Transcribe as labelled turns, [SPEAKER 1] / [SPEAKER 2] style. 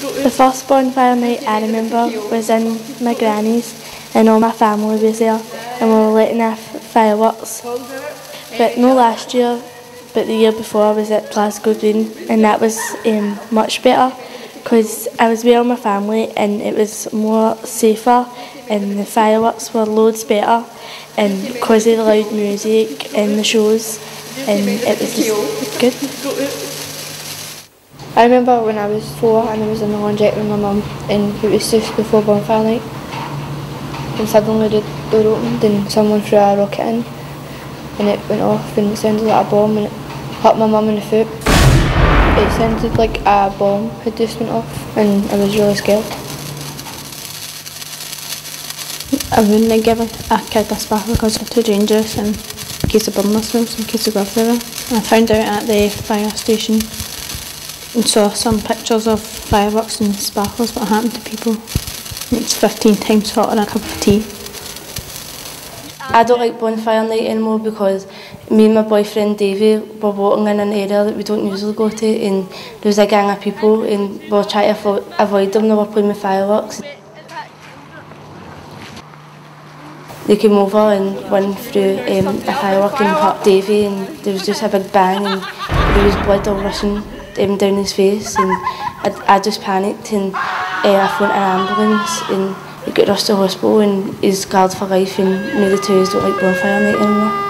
[SPEAKER 1] The first bonfire night I remember was in my granny's and all my family was there and we were letting off fireworks. But no last year, but the year before I was at Glasgow Green and that was um, much better because I was with all my family and it was more safer and the fireworks were loads better and because of the loud music and the shows and it was just good.
[SPEAKER 2] I remember when I was four and I was in the laundrette with my mum and it was just before bonfire night and suddenly the door opened and someone threw a rocket in and it went off and it sounded like a bomb and it hit my mum in the foot. It sounded like a bomb had just went off and I was really scared.
[SPEAKER 3] I wouldn't give a, a kid a sparkler because they're too dangerous in case of burn themselves, in case of go I found out at the fire station and saw some pictures of fireworks and sparkles what happened to people. It's 15 times hotter than a cup of tea.
[SPEAKER 1] I don't like bonfire night anymore because me and my boyfriend Davey were walking in an area that we don't usually go to and there was a gang of people and we were trying to avoid them, they were playing with fireworks. They came over and went through um, a firework and hurt Davey and there was just a big bang and there was blood all rushing um, down his face and I, I just panicked and uh, I phoned an ambulance and he got rushed to hospital and he's scarred for life and me the two don't like bonfire night anymore.